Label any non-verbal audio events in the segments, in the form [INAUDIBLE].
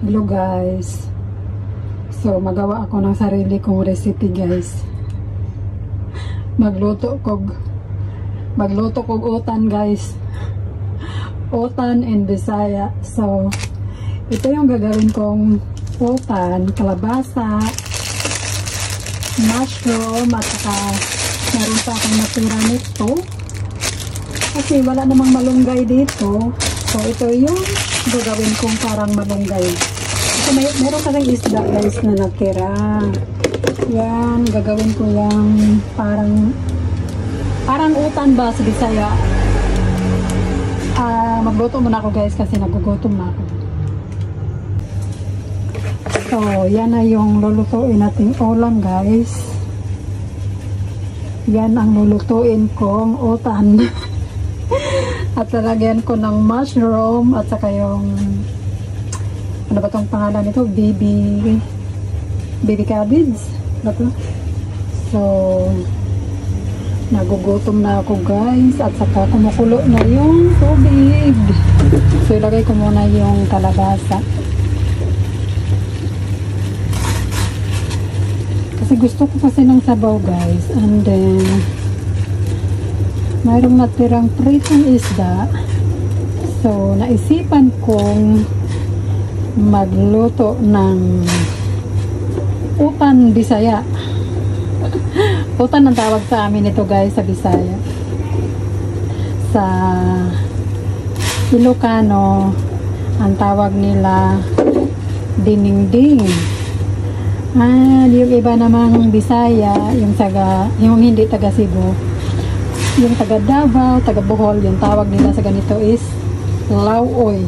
Pablo guys. So magawa ako ng sarili kong recipe guys. Magluto kog magluto kog utan guys. Utan in Bisaya. So ito yung gagawin kong utan, kalabasa, mushroom at saka meron pa akong natira nito. Kasi wala namang malunggay dito. So ito yung gagawin kong parang malunggay. Ito may, meron kasing isda guys na natira. Yan, gagawin ko lang parang parang utan ba sa Bisaya. Ah, magluto muna ako guys kasi nagugutom na ako. So, yan na yung lulutuin nating ulam guys. Yan ang lulutuin kong utan. [LAUGHS] at lalagyan ko ng mushroom at saka yung ano ba tong pangalan nito? Baby baby cabbage. Ba to? So, nagugutom na ako guys at saka kumukulo na yung tubig. So, ilagay ko muna yung kalabasa. Kasi gusto ko kasi ng sabaw guys. And then, mayroong natirang pritong isda. So, naisipan kong magluto ng utan bisaya. [LAUGHS] utan ang tawag sa amin ito guys sa Bisaya. Sa Ilocano, ang tawag nila dinding-ding. Ah, yung iba namang Bisaya, yung taga, yung hindi taga Cebu, yung taga Davao, taga Bohol, yung tawag nila sa ganito is lauoy.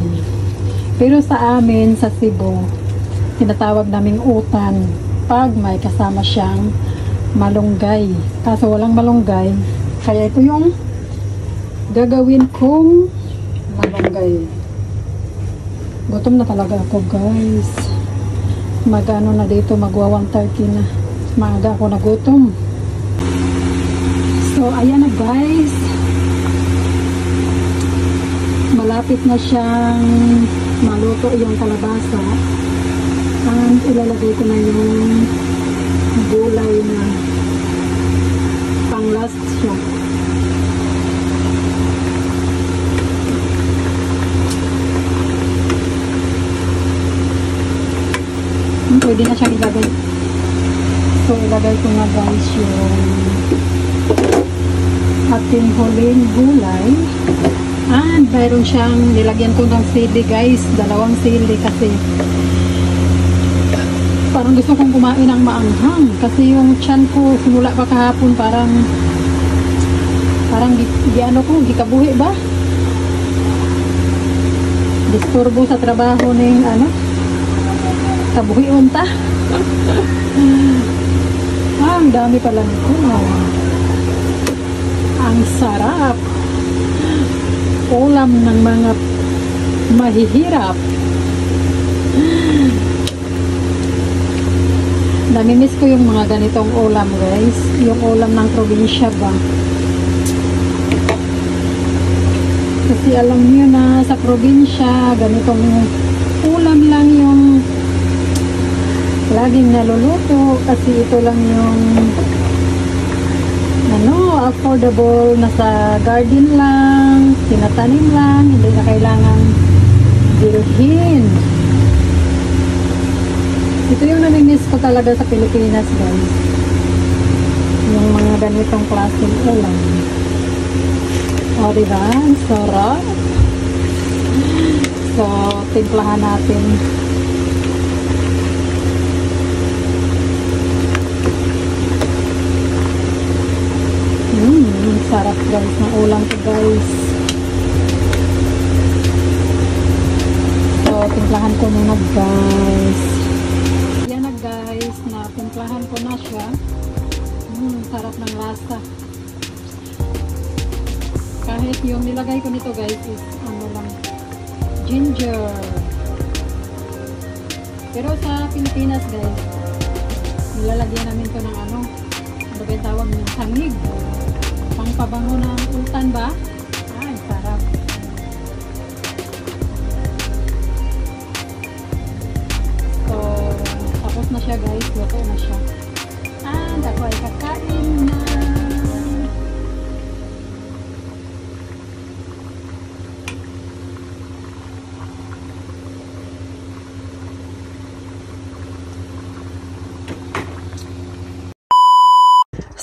Pero sa amin, sa Cebu, tinatawag naming utan pag may kasama siyang malunggay. Kaso walang malunggay, kaya ito yung gagawin kong malunggay. Gutom na talaga ako guys. Magano na dito, magwa 1.30 na. Maaga ako nagutom. So, ayan na guys. Malapit na siyang maluto yung kalabasa. And ilalagay ko na yung gulay na pang last siya. Hmm, Pwede na siyang ilagay. So, ilagay ko na guys yung ating huling gulay. And mayroon siyang nilagyan ko ng sili guys. Dalawang sili kasi parang gusto kong kumain ng maanghang. Kasi yung chan ko simula pa kahapon parang parang di, di ano ko, gikabuhi ba? Disturbo sa trabaho ng ano? Kabuhi unta. [LAUGHS] ah, ang dami pala nito. Ang sarap. Ulam ng mga mahihirap. Namimiss ko yung mga ganitong ulam guys. Yung ulam ng probinsya ba. Kasi alam niyo na sa probinsya, ganitong ulam lang yung laging naluluto kasi ito lang yung affordable na sa garden lang, tinatanim lang, hindi na kailangan bilhin. Ito yung namimiss ko talaga sa Pilipinas guys. Yung mga ganitong klaseng ulam. O, diba? Ang sarap. So, timplahan natin. Mmm, sarap guys ng ulam ko guys. So, timplahan ko muna guys. Yan na guys, na timplahan ko na siya. Mmm, sarap ng lasa. Kahit yung nilagay ko nito guys is ano lang, ginger. Pero sa Pilipinas guys, nilalagyan namin to ng ano, ano ba tawag ng sangig. Pangpabango ng utan ba? Ay, sarap. So, tapos na siya guys. Luto na siya.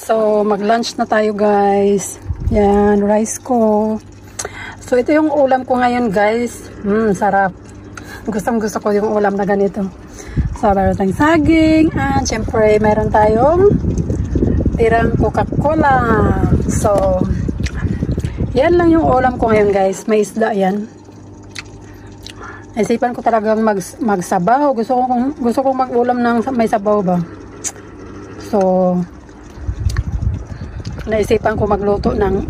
So, mag-lunch na tayo guys. Yan, rice ko. So, ito yung ulam ko ngayon guys. Hmm, sarap. Gustong gusto ko yung ulam na ganito. So, meron tayong saging. And, syempre, meron tayong tirang Coca-Cola. So, yan lang yung ulam ko ngayon guys. May isda yan. Isipan ko talagang mag, magsabaw. Gusto ko, gusto ko mag-ulam ng may sabaw ba. So, naisipan ko magluto ng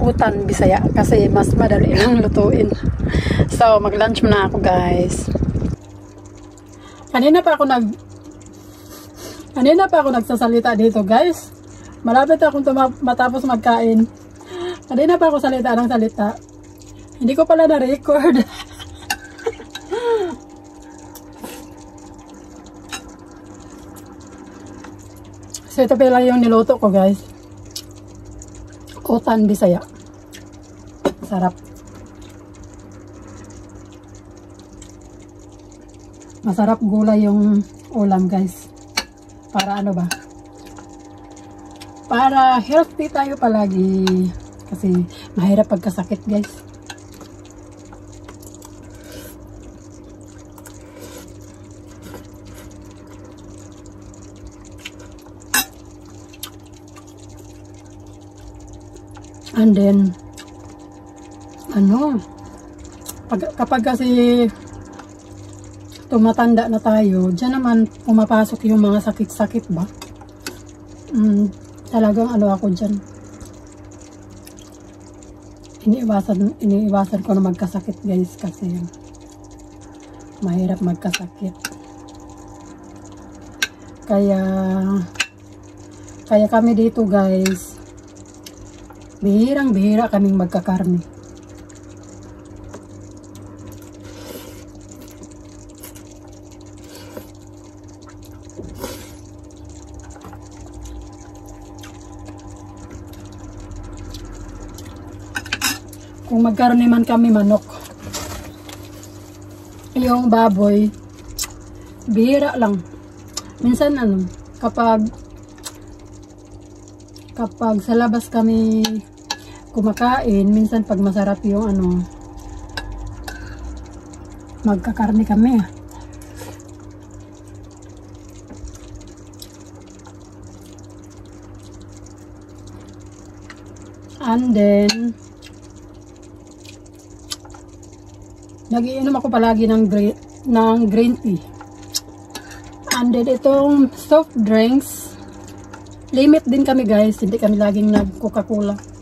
utan bisaya kasi mas madali [LAUGHS] lang lutuin. So, mag-lunch muna ako guys. Kanina pa ako nag Kanina pa ako nagsasalita dito guys. Malapit akong matapos magkain. Kanina pa ako salita ng salita. Hindi ko pala na-record. [LAUGHS] so, ito pala yung niluto ko guys. Utan Bisaya. Sarap. Masarap gulay yung ulam guys. Para ano ba? Para healthy tayo palagi. Kasi mahirap pagkasakit guys. And then, ano, pag, kapag kasi tumatanda na tayo, dyan naman pumapasok yung mga sakit-sakit ba? Mm, talagang ano ako dyan. Iniiwasan, iniiwasan ko na magkasakit guys kasi mahirap magkasakit. Kaya, kaya kami dito guys, Bihirang bihira kaming magkakarne. Kung magkarne man kami manok, yung baboy, bihira lang. Minsan ano, kapag kapag sa labas kami kumakain, minsan pag masarap yung ano, magkakarni kami. And then, nagiinom ako palagi ng green, ng green tea. And then, itong soft drinks, limit din kami guys, hindi kami laging nag Coca-Cola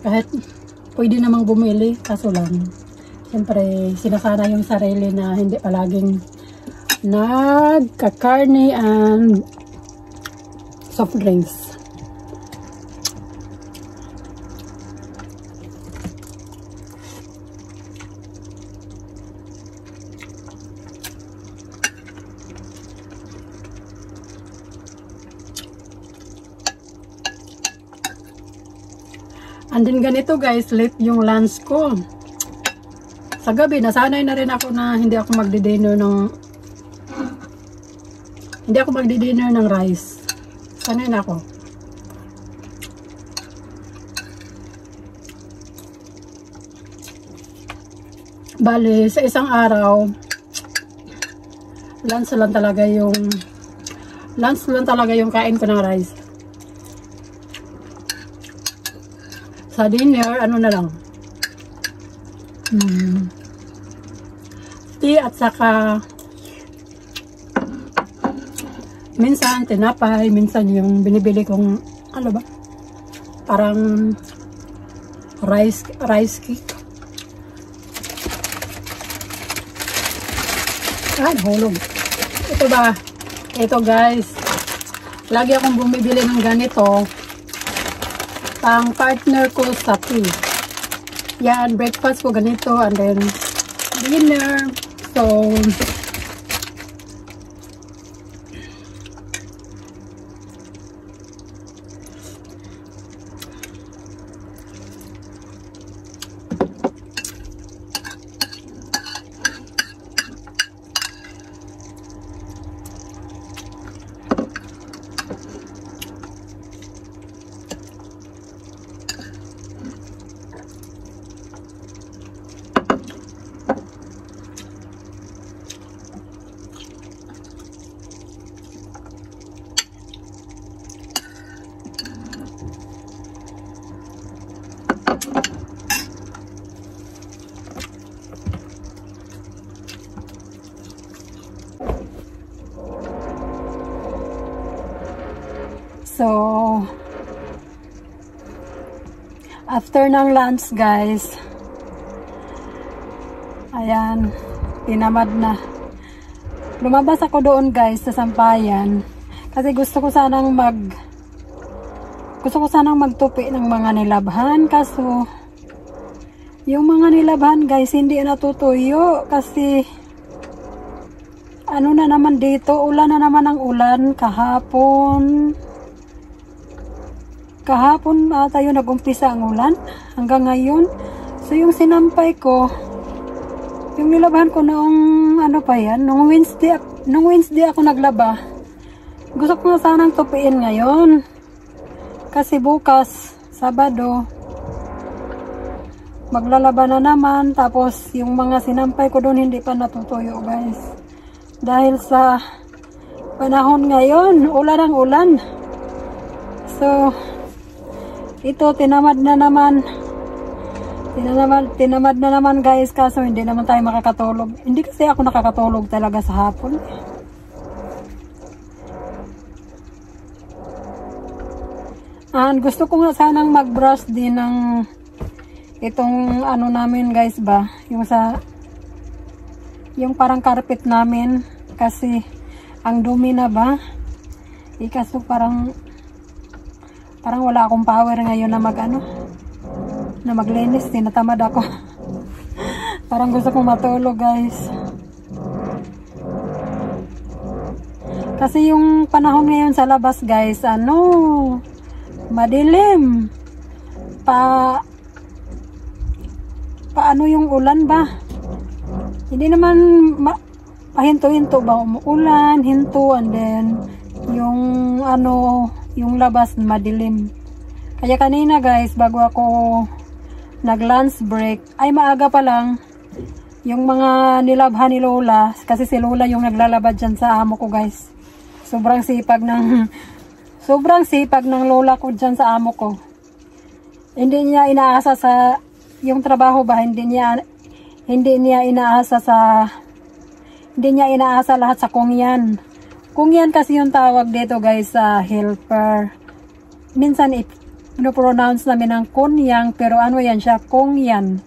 kahit pwede namang bumili kaso lang siyempre sinasana yung sarili na hindi palaging nagkakarne and soft drinks And then ganito guys, late yung lunch ko. Sa gabi, nasanay na rin ako na hindi ako magdi-dinner ng hindi ako magdi-dinner ng rice. Sanay na ako. Bale, sa isang araw, lunch lang talaga yung lunch lang talaga yung kain ko ng rice. Sa dinner, ano na lang. Hmm. Tea at saka minsan tinapay, minsan yung binibili kong ano ba? Parang rice rice cake. Ah, nahulog. Ito ba? Ito guys. Lagi akong bumibili ng ganito ang partner ko sa tea. Yan, breakfast ko ganito and then dinner. So, So, after ng lunch guys, ayan, tinamad na. Lumabas ako doon guys sa sampayan. Kasi gusto ko sanang mag gusto ko sanang magtupi ng mga nilabhan. Kaso yung mga nilabhan guys hindi natutuyo. Kasi ano na naman dito? Ulan na naman ang ulan kahapon kahapon uh, tayo nagumpisa ang ulan hanggang ngayon so yung sinampay ko yung nilabahan ko noong ano pa yan noong Wednesday, noong Wednesday ako naglaba gusto ko nga sanang tupiin ngayon kasi bukas, Sabado, maglalaba na naman. Tapos, yung mga sinampay ko doon hindi pa natutuyo, guys. Dahil sa panahon ngayon, ulan ang ulan. So, ito, tinamad na naman. Tinamad, tinamad na naman, guys. Kaso, hindi naman tayo makakatulog. Hindi kasi ako nakakatulog talaga sa hapon. And gusto ko nga sanang mag-brush din ng itong ano namin guys ba, yung sa yung parang carpet namin kasi ang dumi na ba? Eh kaso parang parang wala akong power ngayon na mag ano na maglinis, tinatamad ako. [LAUGHS] parang gusto kong matulog guys. Kasi yung panahon ngayon sa labas guys, ano, madilim pa paano yung ulan ba hindi naman ma, pahinto-hinto ba umuulan hinto and then yung ano yung labas madilim. Kaya kanina guys bago ako nag lunch break ay maaga pa lang yung mga nilabhan ni Lola kasi si Lola yung naglalabad dyan sa amo ko guys. Sobrang sipag ng [LAUGHS] Sobrang sipag ng lola ko dyan sa amo ko. Hindi niya inaasa sa yung trabaho ba, hindi niya hindi niya inaasa sa hindi niya inaasa lahat sa kungyan. Kungyan kasi yung tawag dito guys sa helper. Minsan ipino-pronounce namin ng kunyang pero ano yan siya, kungyan.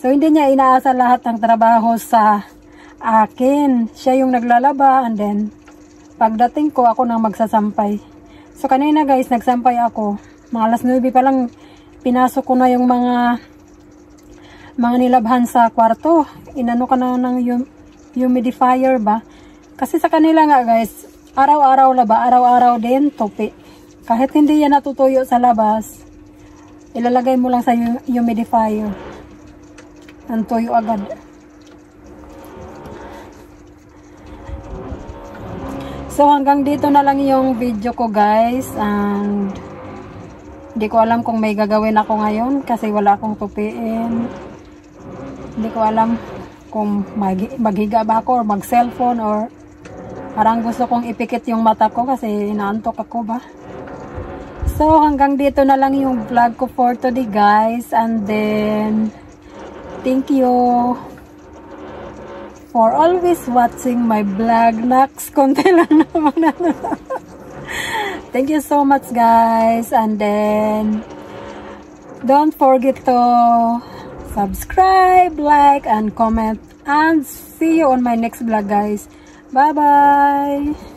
So hindi niya inaasa lahat ng trabaho sa akin. Siya yung naglalaba and then pagdating ko ako nang magsasampay. So kanina guys, nagsampay ako. Mga alas 9 pa lang pinasok ko na yung mga mga nilabhan sa kwarto. Inano ka na ng hum humidifier ba? Kasi sa kanila nga guys, araw-araw laba, araw-araw din topi. Kahit hindi yan natutuyo sa labas, ilalagay mo lang sa humidifier. Ang tuyo agad. So hanggang dito na lang yung video ko guys. And hindi ko alam kung may gagawin ako ngayon kasi wala akong tupiin. Hindi ko alam kung mag maghiga ba ako or mag cellphone or parang gusto kong ipikit yung mata ko kasi inaantok ako ba. So hanggang dito na lang yung vlog ko for today guys. And then thank you for always watching my vlog. Next, konti [LAUGHS] lang naman. Thank you so much guys. And then, don't forget to subscribe, like, and comment. And see you on my next vlog guys. Bye-bye!